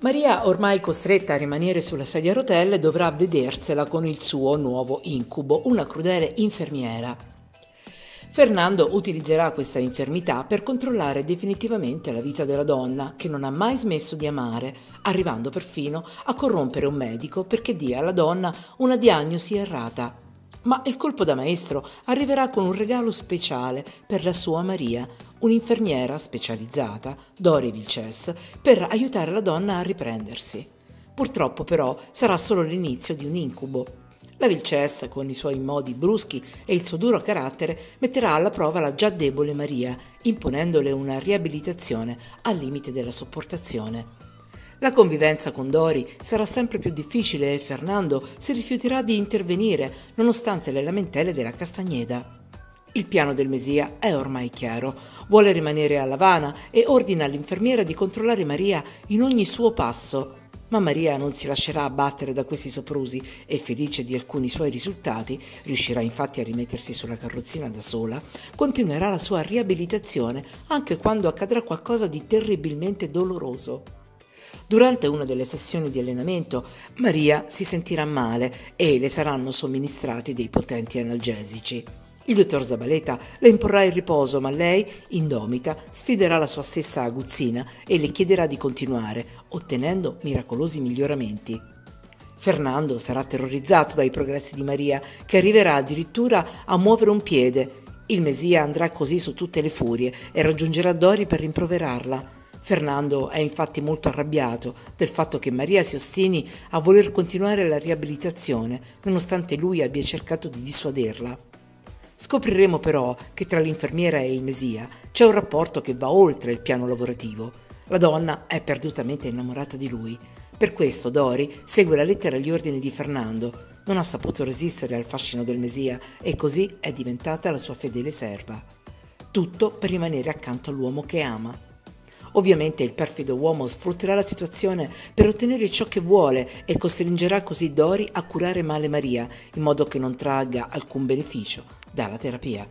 Maria, ormai costretta a rimanere sulla sedia a rotelle, dovrà vedersela con il suo nuovo incubo, una crudele infermiera. Fernando utilizzerà questa infermità per controllare definitivamente la vita della donna, che non ha mai smesso di amare, arrivando perfino a corrompere un medico perché dia alla donna una diagnosi errata. Ma il colpo da maestro arriverà con un regalo speciale per la sua Maria, un'infermiera specializzata, Dori Vilces, per aiutare la donna a riprendersi. Purtroppo però sarà solo l'inizio di un incubo. La Vilces, con i suoi modi bruschi e il suo duro carattere, metterà alla prova la già debole Maria, imponendole una riabilitazione al limite della sopportazione. La convivenza con Dori sarà sempre più difficile e Fernando si rifiuterà di intervenire nonostante le lamentele della Castagneda. Il piano del Mesia è ormai chiaro. Vuole rimanere a Lavana e ordina all'infermiera di controllare Maria in ogni suo passo. Ma Maria non si lascerà abbattere da questi soprusi e, felice di alcuni suoi risultati, riuscirà infatti a rimettersi sulla carrozzina da sola, continuerà la sua riabilitazione anche quando accadrà qualcosa di terribilmente doloroso. Durante una delle sessioni di allenamento, Maria si sentirà male e le saranno somministrati dei potenti analgesici. Il dottor Zabaleta le imporrà il riposo, ma lei, indomita, sfiderà la sua stessa aguzzina e le chiederà di continuare, ottenendo miracolosi miglioramenti. Fernando sarà terrorizzato dai progressi di Maria, che arriverà addirittura a muovere un piede. Il Mesia andrà così su tutte le furie e raggiungerà Dori per rimproverarla. Fernando è infatti molto arrabbiato del fatto che Maria si ostini a voler continuare la riabilitazione, nonostante lui abbia cercato di dissuaderla. Scopriremo però che tra l'infermiera e il Mesia c'è un rapporto che va oltre il piano lavorativo. La donna è perdutamente innamorata di lui. Per questo Dori segue la lettera agli ordini di Fernando. Non ha saputo resistere al fascino del Mesia e così è diventata la sua fedele serva. Tutto per rimanere accanto all'uomo che ama. Ovviamente il perfido uomo sfrutterà la situazione per ottenere ciò che vuole e costringerà così Dori a curare male Maria, in modo che non tragga alcun beneficio dalla terapia.